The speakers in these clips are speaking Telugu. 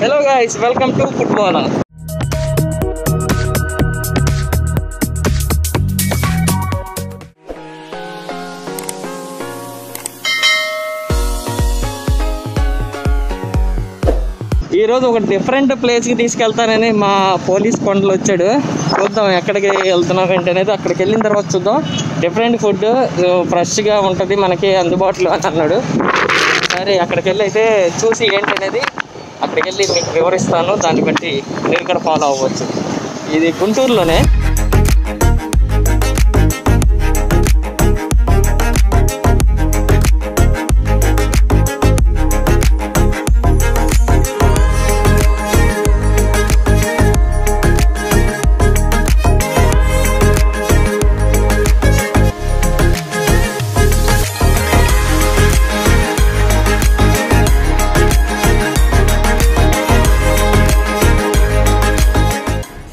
Hello guys welcome to football ఈరోజు ఒక డిఫరెంట్ ప్లేస్కి తీసుకెళ్తానని మా పోలీస్ కొండలు వచ్చాడు. చూద్దాం ఎక్కడికి వెళ్తున్నాం ఏంటి అనేది అక్కడికి వెళ్ళిన తర్వాత చూద్దాం. డిఫరెంట్ ఫుడ్ ఫ్రెష్గా ఉంటుంది మనకి అందుబాటులో అని అన్నాడు. సరే అక్కడికి వెళ్ళి అయితే చూసి ఏంటి అనేది అక్కడికి వెళ్ళి మీకు వివరిస్తాను. దాన్ని బట్టి మీరు కూడా ఫాలో అవ్వచ్చు. ఇది గుంటూరులోనే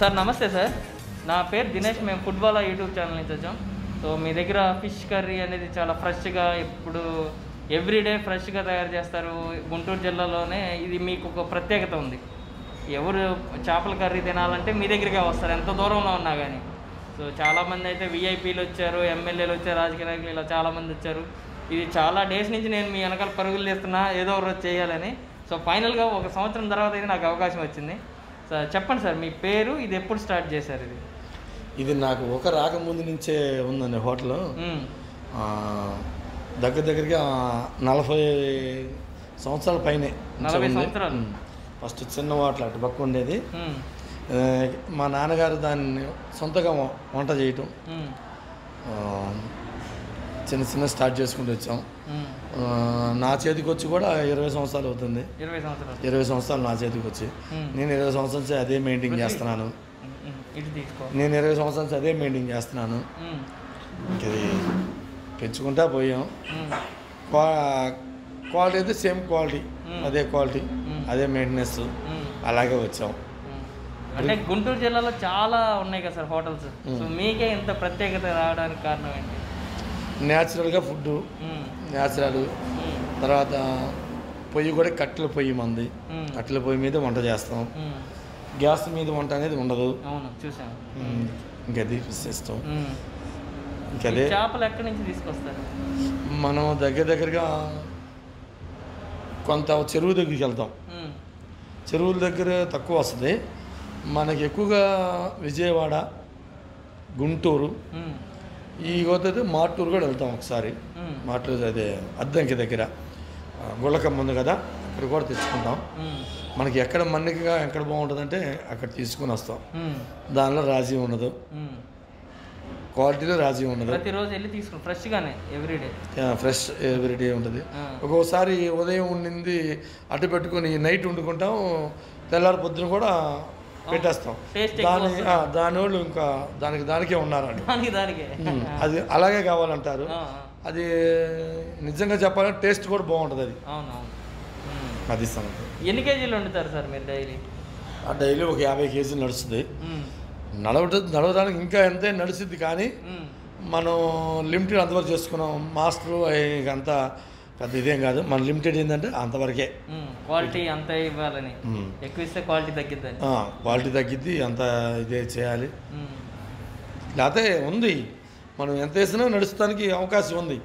సార్ నమస్తే సార్. నా పేరు దినేష్ మేము ఫుట్బాల్ యూట్యూబ్ ఛానల్ నుంచి వచ్చాం. సో మీ దగ్గర ఫిష్ కర్రీ అనేది చాలా ఫ్రెష్గా ఇప్పుడు ఎవ్రీడే ఫ్రెష్గా తయారు చేస్తారు. గుంటూరు జిల్లాలోనే ఇది మీకు ఒక ప్రత్యేకత ఉంది. ఎవరు చేపల కర్రీ తినాలంటే మీ దగ్గరికే వస్తారు ఎంత దూరంలో ఉన్నా కానీ సో చాలామంది అయితే విఐపీలు వచ్చారు ఎమ్మెల్యేలు వచ్చారు రాజకీయ నాయకులు ఇలా చాలామంది వచ్చారు. ఇది చాలా డేస్ నుంచి నేను మీ వెనకాల పరుగులు తీస్తున్నా ఏదో ఒక రోజు చేయాలని. సో ఫైనల్గా ఒక సంవత్సరం తర్వాత అయితే నాకు అవకాశం వచ్చింది. సార్ చెప్పండి సార్ మీ పేరు ఇది ఎప్పుడు స్టార్ట్ చేశారు ఇది? ఇది నాకు ఒక రాకముందు నుంచే ఉందండి హోటల్. దగ్గర దగ్గరగా నలభై సంవత్సరాల పైనే నలభై సంవత్సరాలు? ఫస్ట్ చిన్న హోటల్ అటు పక్క ఉండేది. మా నాన్నగారు దాన్ని సొంతగా వంట చేయటం. చిన్న చిన్న స్టార్ట్ చేసుకుంటూ వచ్చాం. నా చేతికి వచ్చి కూడా ఇరవై సంవత్సరాలు అవుతుంది. ఇరవై సంవత్సరాలు. నా చేతికి వచ్చి. నేను ఇరవై సంవత్సరాల నుంచి అదే మెయింటైన్ చేస్తున్నాను. నేను ఇరవై సంవత్సరాల నుంచి అదే మెయింటైన్ చేస్తున్నాను. ఇది పెంచుకుంటా పోయాం. క్వాలిటీ అయితే సేమ్ క్వాలిటీ. అదే క్వాలిటీ. అదే మెయింటెనెన్స్. అలాగే వచ్చాం. అంటే గుంటూరు జిల్లాలో చాలా ఉన్నాయి కదా సార్ హోటల్స్. సో మీకే ఇంత ప్రత్యేకత రావడానికి కారణం ఏంటి? న్యాచురల్గా ఫుడ్. న్యాచురల్. తర్వాత పొయ్యి కూడా కట్టెల పొయ్యి మంది. కట్టెల పొయ్యి మీద వంట చేస్తాం. గ్యాస్ మీద వంట అనేది ఉండదు. ఇంకది సిస్టమ్. ఇంకదే చేపలు ఎక్కడి నుంచి తీసుకొస్తారు మనం దగ్గర దగ్గరగా కొంత చెరువు దగ్గరికి వెళ్తాం. చెరువుల దగ్గర తక్కువ వస్తుంది మనకి ఎక్కువగా విజయవాడ గుంటూరు ఈ పోతే మార్టూరు కూడా వెళ్తాం ఒకసారి. మ్మ్. మార్టూరు అదే అద్దంకి దగ్గర. గుళ్ళకమ్మ ఉంది కదా అక్కడ కూడా తెచ్చుకుంటాం. మనకి ఎక్కడ మన్నికగా ఎక్కడ బాగుంటుందంటే అక్కడ తీసుకుని వస్తాం. దానిలో రాజీ ఉండదు. క్వాలిటీలో రాజీ ఉండదు. ప్రతిరోజు వెళ్ళి తీసుకుని ఫ్రెష్గానే ఎవ్రీడే ఫ్రెష్ ఎవ్రీడే ఉంటుంది. ఒక్కొక్కసారి ఉదయం ఉండింది అటు పెట్టుకొని నైట్ వండుకుంటాం. తెల్లారి పొద్దున కూడా పెట్టేస్తాం. దాని దాని వాళ్ళు ఇంకా దానికి దానికే ఉన్నారండి. అది అలాగే కావాలంటారు. అది నిజంగా చెప్పాలంటే టేస్ట్ కూడా బాగుంటుంది అది. అది సంగతి. ఎన్ని కేజీలు వండుతారు సార్ మీరు డైలీ? ఆ డైలీ ఒక యాభై కేజీలు నడుస్తుంది. నడవట నడవడానికి ఇంకా ఎంతే నడుస్తుంది కానీ మనం లిమిటెడ్ అంతవరకు చేసుకున్నాం మాస్టర్ అంతా పెద్ద ఇదేం కాదు. మన లిమిటెడ్ ఏంటంటే అంతవరకే. క్వాలిటీ అంత ఇవ్వాలని. ఎక్కువ ఇస్తే క్వాలిటీ తగ్గిద్దని. ఆ, క్వాలిటీ తగ్గిద్ది అంత ఇదే చేయాలి. లేకపోతే ఉంది. మనం ఎంత వేసినా నడుస్తానికి అవకాశం ఉంది.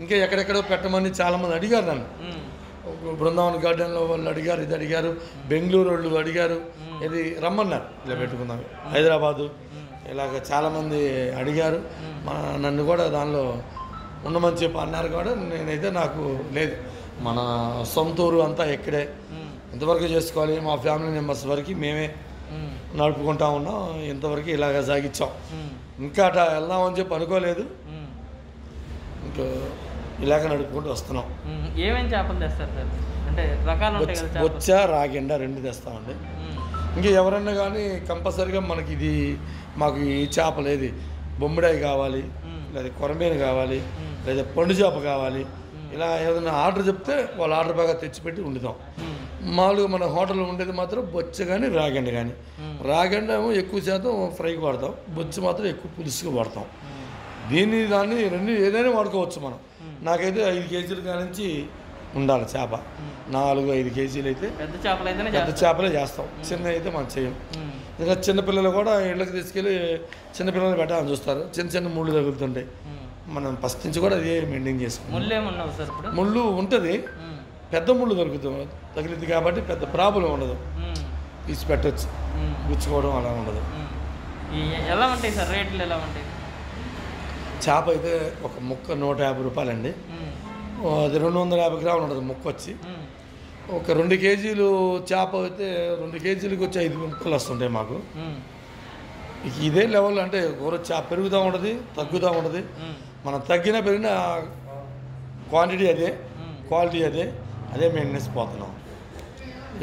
ఇంకా ఎక్కడెక్కడో పెట్టమని చాలామంది అడిగారు నన్ను. బృందావన్ గార్డెన్లో వాళ్ళు అడిగారు ఇది అడిగారు బెంగళూరు వాళ్ళు అడిగారు. ఇది రమ్మన్నారు. ఇలా పెట్టుకుందాం హైదరాబాదు. ఇలాగ చాలామంది అడిగారు. మన నన్ను కూడా దానిలో ఉండమని చెప్పి అన్నారు కూడా నేనైతే నాకు లేదు మన సొంత ఊరు అంతా ఇక్కడే మ్మ్. ఇంతవరకు చేసుకోవాలి మా ఫ్యామిలీ మెంబర్స్ వరకు మేమే. నడుపుకుంటా ఉన్నాం ఇంతవరకు ఇలాగ సాగించాం. ఇంకా అట వెళ్దామని చెప్పి అనుకోలేదు. ఇంకా ఇలాగ నడుపుకుంటూ వస్తున్నాం మ్మ్. ఏమేం చేపలు తెస్తారు సార్ అంటే రకాలు బొచ్చ రాగెండ రెండు తెస్తామండి. ఇంకా ఎవరన్నా కానీ కంపల్సరిగా మనకి ఇది మాకు ఈ చేపలు ఏది బొమ్మిడాయి కావాలి. లేదా కొరమేను కావాలి. లేదా పండు చేప కావాలి. ఇలా ఏదైనా ఆర్డర్ చెప్తే వాళ్ళు ఆర్డర్ బాగా తెచ్చిపెట్టి వండుతాం మ్మ్. మామూలుగా మన హోటల్లో ఉండేది మాత్రం బొచ్చ కానీ రాగండి కానీ. రాగండ ఎక్కువ శాతం ఫ్రైకి వాడతాం. బొచ్చ మాత్రం ఎక్కువ పులుసుగా వాడతాం. దీన్ని దాన్ని రెండు ఏదైనా వాడుకోవచ్చు మనం. నాకైతే ఐదు కేజీల కాడ నుంచి ఉండాలి చేప. నాలుగు ఐదు కేజీలు అయితే పెద్ద చేపలు అయితేనే పెద్ద చేపలే చేస్తాం. చిన్న అయితే మనం చేయం. ఇంకా చిన్నపిల్లలు కూడా ఇళ్ళకి తీసుకెళ్ళి చిన్నపిల్లలు పెట్టాలని చూస్తారు. చిన్న చిన్న ముళ్ళు తగులుతుంటాయి. మనం ఫస్ట్ నుంచి కూడా అదే మెయింటైన్ చేసుకుంటాం. ముళ్ళు ఉంటుంది. పెద్ద ముళ్ళు దొరుకుతుంది తగిలింది కాబట్టి పెద్ద ప్రాబ్లం ఉండదు. తీసి పెట్టచ్చు. గుచ్చుకోవడం అలా ఉండదు. ఎలా ఉంటాయి సార్ రేట్లు ఎలా ఉంటాయి? చేప అయితే ఒక ముక్క నూట యాభై రూపాయలండి. ఉమ్. అది రెండు వందల యాభై గ్రాములు ఉంటుంది ముక్క వచ్చి. ఒక రెండు కేజీలు చేప అయితే రెండు కేజీలకు వచ్చి ఐదు ముక్కలు వస్తుంటాయి మాకు. ఇదే లెవెల్ అంటే కూర చేప పెరుగుతూ ఉంటుంది తగ్గుతూ ఉంటుంది. ఉమ్. మనం తగ్గిన పెరిగిన క్వాంటిటీ అదే. క్వాలిటీ అదే అదే మెయింటెనెన్స్ పోతున్నాం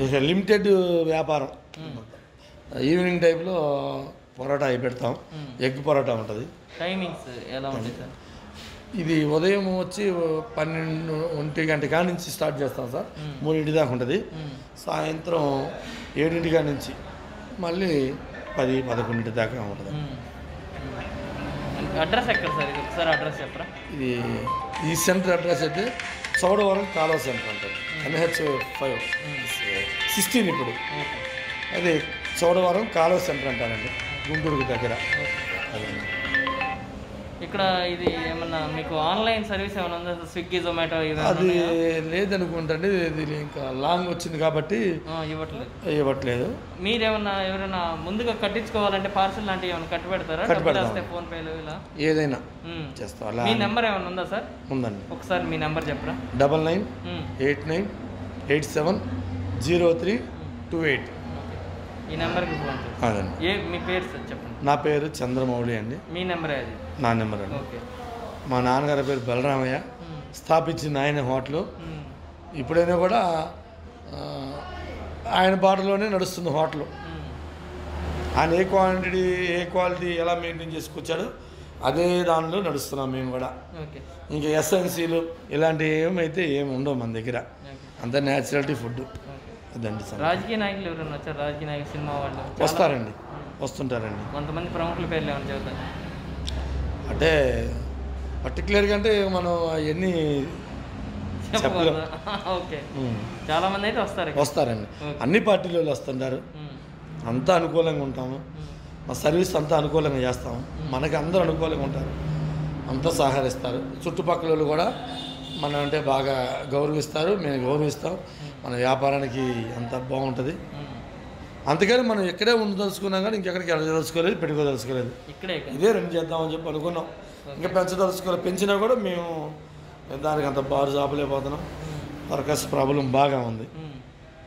ఇక లిమిటెడ్ వ్యాపారం ఈవినింగ్ టైంలో పొరోటా అవి పెడతాం. ఎగ్ పొరోటా ఉంటుంది టైమింగ్స్ ఎలా ఉంటాయి సార్ ఇది ఉదయం వచ్చి పన్నెండు ఒంటి గంట కాడ నుంచి స్టార్ట్ చేస్తాం సార్. మూడింటి దాకా ఉంటుంది. సాయంత్రం ఏడింటి కాడ నుంచి మళ్ళీ పది పదకొండింటి దాకా ఉంటుంది. అడ్రస్ ఎక్కడ సార్? ఇది ఒకసారి అడ్రస్ చెప్పరా? ఇది ఈ సెంటర్ అడ్రస్ అయితే చౌడవరం కాలువ సెంటర్ అంటారు. NH five. సిక్స్టీన్ ఇప్పుడు. అది చౌడవరం కాలువ సెంటర్ అంటారండి. గుంటూరుకు దగ్గర. అదండి ఇక్కడ ఇది ఏమన్నా మీకు ఆన్లైన్ సర్వీస్ ఏమైనా ఉందా? స్విగ్గీ జొమాటో అది లేదనుకుంటండి ఇది ఇంకా లాంగ్ వచ్చింది కాబట్టి ఇవ్వట్లేదు. ఇవ్వట్లేదు. మీరేమన్నా ఎవరైనా ముందుగా కట్టించుకోవాలంటే పార్సల్ లాంటివి ఏమైనా కట్టి పెడతారా? ఫోన్ పేలు ఇలా? ఏదైనా. చేస్తాం. మీ నెంబర్ ఏమైనా ఉందా సార్? ఉందండి. ఒకసారి మీ నెంబర్ చెప్పరా? Double nine. Eight nine eight seven zero three two eight. ఈ నెంబర్కి ఫోన్ చేయండి. ఏ మీ పేరు సార్ చెప్పండి. నా పేరు చంద్రమౌళి అండి. మీ నెంబరే అది? నా నెంబర్ అండి. ఓకే. మా నాన్నగారి పేరు బలరామయ్య. ఉమ్. స్థాపించిన ఆయన హోటల్. ఇప్పుడైనా కూడా ఆయన బాటలోనే నడుస్తుంది హోటల్. ఆయన ఏ క్వాంటిటీ ఏ క్వాలిటీ ఎలా మెయింటైన్ చేసుకొచ్చాడో అదే దానిలో నడుస్తున్నాం మేము కూడా. ఇంకా ఎస్ఎన్సీలు ఇలాంటివి ఏమైతే ఏమి ఉండవు మన దగ్గర. అంత న్యాచురాలిటీ ఫుడ్ అదండి. రాజకీయ నాయకులు ఎవరైనా వచ్చారు? రాజకీయ నాయకులు సినిమా వాళ్ళు? వస్తారండి. వస్తుంటారండి. కొంతమంది ప్రముఖుల పేర్లు ఏమైనా చెబుతారు? అంటే పర్టికులర్గా అంటే మనం అవన్నీ. ఓకే. చాలా మంది అయితే వస్తారు. వస్తారండి. అన్ని పార్టీల వాళ్ళు వస్తుంటారు. అంతా అనుకూలంగా ఉంటాము. మా సర్వీస్ అంతా అనుకూలంగా చేస్తాము. మనకి అందరూ అనుకూలంగా ఉంటారు. అంతా సహకరిస్తారు. చుట్టుపక్కల వాళ్ళు కూడా మన అంటే బాగా గౌరవిస్తారు. మేము గౌరవిస్తాం. మన వ్యాపారానికి అంత బాగుంటుంది. అందుకని మనం ఎక్కడే ఉండదలుచుకున్నా కానీ ఇంకెక్కడికి వెళ్ళదలుచుకోలేదు పెట్టుకోదలుచుకోలేదు. ఇక్కడే ఇదే రన్ చేద్దామని చెప్పి అనుకున్నాం. ఇంకా పెంచదలుచుకోలేదు పెంచినా కూడా మేము దానికి అంత బారు జాపలేకపోతున్నాం వర్కర్స్ ప్రాబ్లం బాగా ఉంది.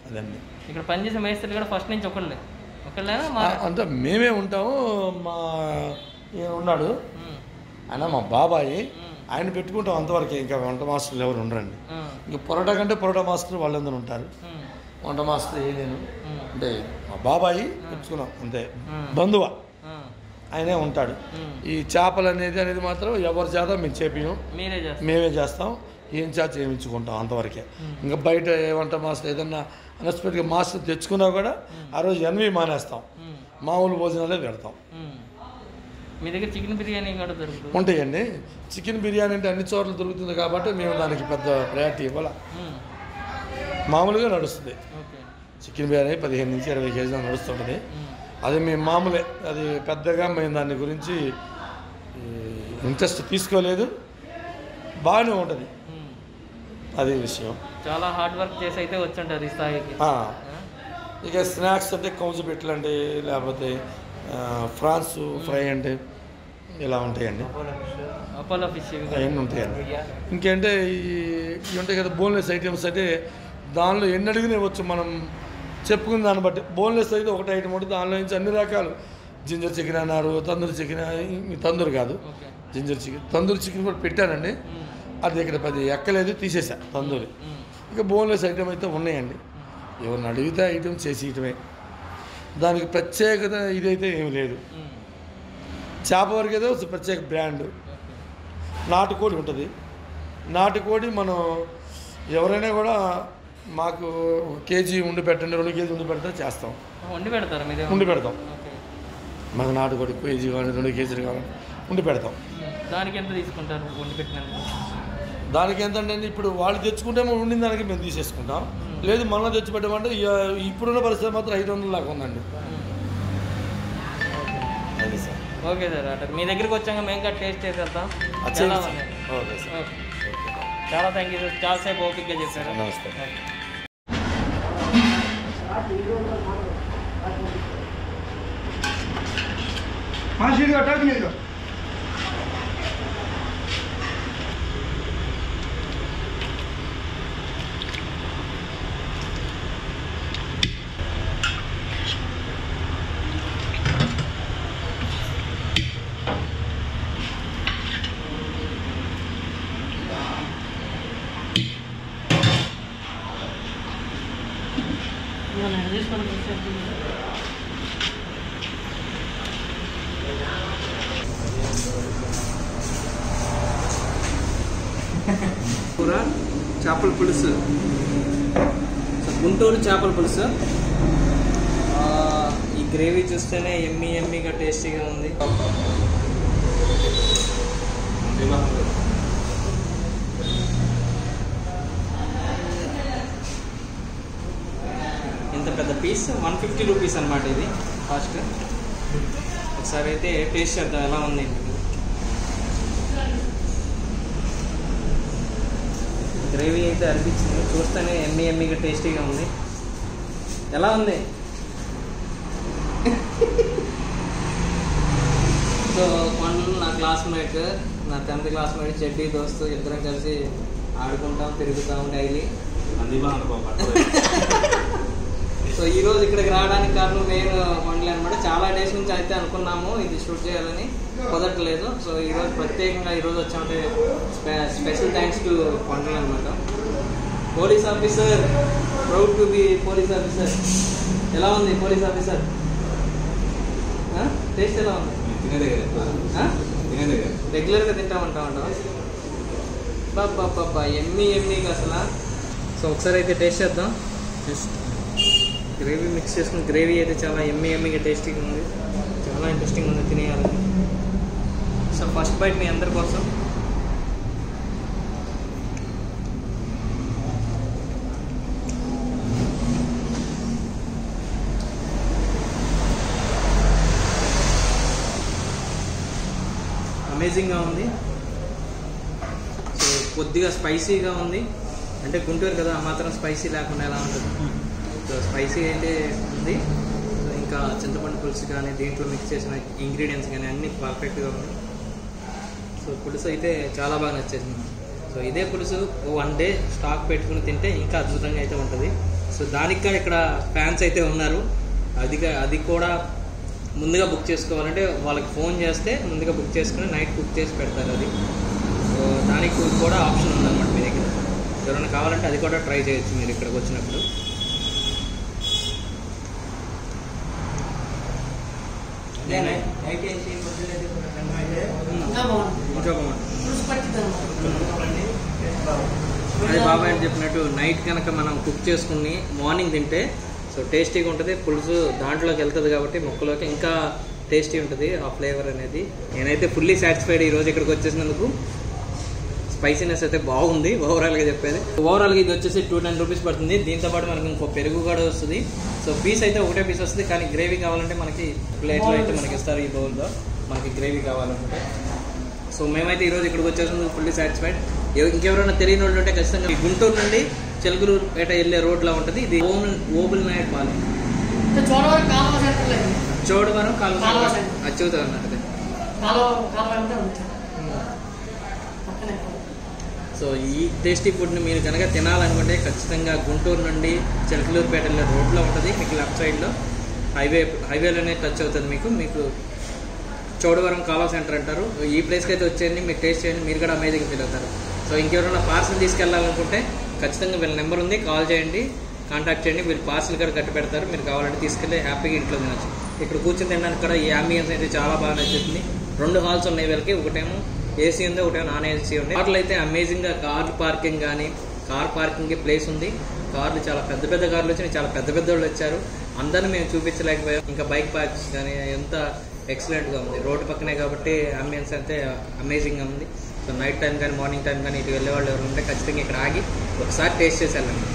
అదండి ఇక్కడ పనిచేసే మేస్త్రి కూడా ఫస్ట్ నుంచి ఒకళ్ళే. అంటే మేమే ఉంటాము. మా ఉన్నాడు. ఆయన మా బాబాయి. ఆయన పెట్టుకుంటాం అంతవరకు. ఇంకా వంట మాస్టర్లు ఎవరు ఉండరండి. ఇంకా పొరోటా కంటే పొరోటా మాస్టర్ వాళ్ళందరూ ఉంటారు. వంట మాస్టర్ నేను. అంటే మా బాబాయి పెట్టుకున్నాం అంతే. బంధువ. ఆయనే ఉంటాడు. ఈ చేపలు అనేది అనేది మాత్రం ఎవరి చేత మేము చేపియం మేమే చేస్తాం. ఏం చేత చేయించుకుంటాం అంతవరకే. ఇంకా బయట ఏ వంట మాస్టర్ ఏదన్నా అన్ఎక్స్పెక్ట్గా మాస్టర్ తెచ్చుకున్నా కూడా ఆ రోజు ఎన్వి మానేస్తాం. మామూలు భోజనాలే పెడతాం. మీ దగ్గర చికెన్ బిర్యానీ కూడా దొరుకుతుంది? ఉంటాయండి. చికెన్ బిర్యానీ అంటే అన్ని చోట్ల దొరుకుతుంది కాబట్టి మేము దానికి పెద్ద ప్రయారిటీ ఇవ్వాల. మామూలుగా నడుస్తుంది. చికెన్ బిర్యానీ పదిహేను నుంచి ఇరవై కేజీలు నడుస్తుంటుంది. అది మేము మామూలే అది పెద్దగా మేము దాని గురించి ఇంట్రెస్ట్ తీసుకోలేదు. బాగానే ఉంటుంది. అది విషయం. చాలా హార్డ్ వర్క్ చేసి అయితే వచ్చుంటారు ఈ స్థాయికి? ఇక స్నాక్స్ అంటే కౌజు పెట్టలండి లేకపోతే ఫ్రాన్స్ ఫ్రై అంటే ఇలా ఉంటాయండి. Apollo fish. అవన్నీ ఉంటాయండి. ఇంకేంటే ఈ ఇవి ఉంటాయి కదా బోన్లెస్ ఐటమ్స్ అంటే దానిలో ఎన్ని అడిగినా వచ్చు మనం? చెప్పుకున్న దాన్ని బట్టి బోన్లెస్ అయితే ఒకటి ఐటమ్ ఉంటుంది. దానిలో నుంచి అన్ని రకాలు. జింజర్ చికెన్ అన్నారు తందూరి చికెన్ తందూరి కాదు. జింజర్ చికెన్ తందూరి చికెన్ కూడా పెట్టానండి. అది ఇక్కడ పది ఎక్కలేదు తీసేసా తందూరి. ఇంకా బోన్లెస్ ఐటమ్ అయితే ఉన్నాయండి. ఎవరిని అడిగితే ఐటమ్ చేసి ఇయటమే దానికి ప్రత్యేకత ఇదైతే ఏమి లేదు. చేప వరకు ఏదో ప్రత్యేక బ్రాండ్. నాటుకోడి ఉంటుంది. నాటుకోడి మనం ఎవరైనా కూడా మాకు కేజీ ఉండి పెట్టండి రెండు కేజీ ఉండి పెడితే చేస్తాం. వండి పెడతారా మీరే ఉండి పెడతాం. ఓకే. మాకు నాటుకోడి కేజీ కానీ రెండు కేజీలు కావాలి ఉండి పెడతాం. దానికి ఎంత తీసుకుంటారు వండి పెట్టినందుకు? దానికి ఎంతంటే ఇప్పుడు వాళ్ళు తెచ్చుకుంటే ఉండిన దానికి మేము తీసేసుకుంటాం. లేదు మనం తెచ్చి పెట్టమంటే ఇప్పుడున్న పరిస్థితి మాత్రం ఐదు వందల దాకా ఉందండి. ఓకే సార్ మీ దగ్గరికి వచ్చాక మేము టేస్ట్ చేసేద్దాం? Okay sir. ఓకే. చాలా థ్యాంక్ యూ సార్ చాలాసేపు ఓపిక్గా చెప్పారు నమస్తే ఓకే. కూర చేపల పులుసు. గుంటూరు చేపల పులుసు. ఈ గ్రేవీ చూస్తేనే ఎమ్మి ఎమ్మిగా టేస్టీగా ఉంది. ఇంత పెద్ద పీస్ వన్ ఫిఫ్టీ రూపీస్ అనమాట ఇది కాస్ట్. ఒకసారి అయితే టేస్ట్ చేద్దాం ఎలా ఉంది? గ్రేవీ అయితే అనిపించింది. చూస్తేనే ఎమ్మి ఎమ్మిగా టేస్టీగా ఉంది. ఎలా ఉంది? సో కొండలు నా క్లాస్మేట్ నా టెన్త్ క్లాస్మేట్ చెడ్డీ దోస్తు ఇద్దరం కలిసి ఆడుకుంటాం తిరుగుతాం డైలీ సో ఈ రోజు ఇక్కడికి రావడానికి కారణం మెయిన్ వండలే అనమాట చాలా డేస్ నుంచి అయితే అనుకున్నాము ఇది షూట్ చేయాలని. కుదరట్లేదు. సో ఈ రోజు ప్రత్యేకంగా ఈ రోజు వచ్చామంటే స్పె- స్పెషల్ థ్యాంక్స్ టు వండలు అనమాట police officer proud to be police officer. ఎలా ఉంది పోలీస్ ఆఫీసర్? టేస్ట్ ఎలా ఉంది? రెగ్యులర్గా తింటా ఉంటా ఉంటాం బాబా బాబా ఎమ్మి ఎమ్మిగా అసలు. సో ఒకసారి అయితే టేస్ట్ చేద్దాం. గ్రేవీ మిక్స్ చేసుకుని గ్రేవీ అయితే చాలా ఎమ్మి ఎమ్మిగా టేస్టీగా ఉంది. చాలా ఇంట్రెస్టింగ్ ఉంది తినేయాలని సో ఫస్ట్ బైట్ మీ అందరి కోసం. అమేజింగ్గా ఉంది. సో కొద్దిగా స్పైసీగా ఉంది. అంటే గుంటూరు కదా ఆ మాత్రం స్పైసీ లేకుండా ఎలా ఉంటుంది? సో స్పైసీ అయితే ఉంది. సో ఇంకా చింతపండు పులుసు కానీ దీంట్లో మిక్స్ చేసిన ఇంగ్రీడియంట్స్ కానీ అన్నీ పర్ఫెక్ట్గా ఉన్నాయి. సో పులుసు అయితే చాలా బాగా నచ్చేసింది. సో ఇదే పులుసు వన్ డే స్టాక్ పెట్టుకుని తింటే ఇంకా అద్భుతంగా అయితే ఉంటుంది. సో దానికి కూడా ఇక్కడ ఫ్యాన్స్ అయితే ఉన్నారు. అది అది కూడా ముందుగా బుక్ చేసుకోవాలంటే వాళ్ళకి ఫోన్ చేస్తే ముందుగా బుక్ చేసుకుని నైట్ బుక్ చేసి పెడతారు అది. సో దానికి కూడా ఆప్షన్ ఉందన్నమాట మీ దగ్గర. ఎవరైనా కావాలంటే అది కూడా ట్రై చేయొచ్చు మీరు ఇక్కడికి వచ్చినప్పుడు ఇంకా బాగుంటుంది అదే బాబాయ్ అని చెప్పినట్టు నైట్ కనుక మనం కుక్ చేసుకుని మార్నింగ్ తింటే సో టేస్టీగా ఉంటుంది. పులుసు దాంట్లోకి వెళ్తుంది కాబట్టి ముక్కలోకి ఇంకా టేస్టీ ఉంటుంది ఆ ఫ్లేవర్ అనేది. నేనైతే ఫుల్లీ సాటిస్ఫైడ్ ఈరోజు ఇక్కడికి వచ్చేసినందుకు. స్పైసీనెస్ అయితే బాగుంది ఓవరాల్గా చెప్పేది. ఓవరాల్గా ఇది వచ్చేసి టూ టెన్ రూపీస్ పడుతుంది. దీంతో పాటు మనకి ఇంకో పెరుగు కూడా వస్తుంది. సో పీస్ అయితే ఒకటే పీస్ వస్తుంది కానీ గ్రేవీ కావాలంటే మనకి ప్లేట్లో అయితే మనకి ఇస్తారు ఈ బౌల్లో మనకి గ్రేవీ కావాలంటే. సో మేమైతే ఈరోజు ఇక్కడికి వచ్చేసింది ఫుల్లీ సాటిస్ఫైడ్ ఇంకెవరైనా తెలియని వాళ్ళు ఉంటే ఖచ్చితంగా ఈ గుంటూరు నుండి చెలుగురు పేట వెళ్ళే రోడ్లో ఉంటుంది. ఇది ఓబుల్ ఓబుల్ నాయక్ పాలెం చోడవరం కాలువ. అచ్యుత అన్నట్టు కాలువ కాలువ అంటే ఉంటుంది పక్కనే సో ఈ టేస్టీ ఫుడ్ని మీరు కనుక తినాలనుకుంటే ఖచ్చితంగా గుంటూరు నుండి చిలకలూరుపేట రోడ్లో ఉంటుంది. మీకు లెఫ్ట్ సైడ్లో హైవే హైవేలోనే టచ్ అవుతుంది మీకు. మీకు చౌడవరం కాలువ సెంటర్ అంటారు. ఈ ప్లేస్కి అయితే వచ్చేయండి మీరు టేస్ట్ చేయండి మీరు కూడా అమేజింగ్ ఫీల్ అవుతారు. సో ఇంకెవరైనా పార్సల్ తీసుకెళ్ళాలనుకుంటే ఖచ్చితంగా వీళ్ళ నెంబర్ ఉంది కాల్ చేయండి కాంటాక్ట్ చేయండి. వీళ్ళు పార్సల్ కూడా కట్టి పెడతారు. మీరు కావాలంటే తీసుకెళ్ళి హ్యాపీగా ఇంట్లో తినచ్చు. ఇక్కడ కూర్చొని తినడానికి కూడా ఈ అంబియన్స్ అయితే చాలా బాగా నచ్చుతుంది. రెండు హాల్స్ ఉన్నాయి వీళ్ళకి. ఒకటేమో ఏసీ ఉంది ఒకటే నాన్ ఏసీ ఉంది. కార్లు అయితే అమేజింగ్గా కార్ పార్కింగ్ కానీ కార్ పార్కింగ్కి ప్లేస్ ఉంది. కార్లు చాలా పెద్ద పెద్ద కార్లు వచ్చినాయి చాలా పెద్ద పెద్ద వాళ్ళు వచ్చారు. అందరిని మేము చూపించలేకపోయాం. ఇంకా బైక్ పార్క్స్ కానీ ఎంత ఎక్సలెంట్గా ఉంది. రోడ్డు పక్కనే కాబట్టి అంబియన్స్ అయితే అమేజింగ్గా ఉంది. సో నైట్ టైం కానీ మార్నింగ్ టైం కానీ ఇటు వెళ్ళే వాళ్ళు ఎవరు ఉంటే ఖచ్చితంగా ఇక్కడ ఆగి ఒకసారి టేస్ట్ చేసి వెళ్ళండి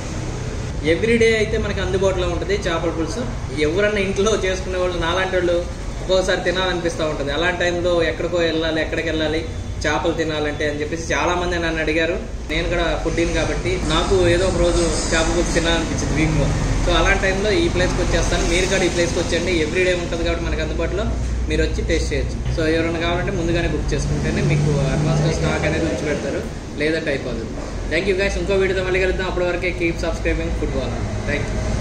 ఎవ్రీడే అయితే మనకి అందుబాటులో ఉంటుంది చేపల పులుసు. ఎవరన్నా ఇంట్లో చేసుకునే వాళ్ళు నాలాంటి వాళ్ళు ఒక్కోసారి తినాలనిపిస్తూ ఉంటుంది. అలాంటి టైంలో ఎక్కడికో వెళ్ళాలి ఎక్కడికి వెళ్ళాలి చేపలు తినాలంటే అని చెప్పేసి చాలా మంది నన్ను అడిగారు. నేను కూడా ఫుడ్డీని కాబట్టి నాకు ఏదో ఒక రోజు చేప పులుసు తినాలనిపించింది వీక్లో. సో అలాంటి టైంలో ఈ ప్లేస్కి వచ్చేస్తాను. మీరు కూడా ఈ ప్లేస్కి వచ్చేయండి. ఎవ్రీడే ఉంటుంది కాబట్టి మనకు అందుబాటులో మీరు వచ్చి టేస్ట్ చేయొచ్చు. సో ఎవరైనా కావాలంటే ముందుగానే బుక్ చేసుకుంటేనే మీకు అడ్వాన్స్గా స్టాక్ అనేది ఉంచి పెడతారు. లేదంటే అయిపోదు. థ్యాంక్ యూ గైస్ ఇంకో వీడియోతో మళ్ళీ కలుద్దాం. అప్పటి వరకే keep subscribing football thank you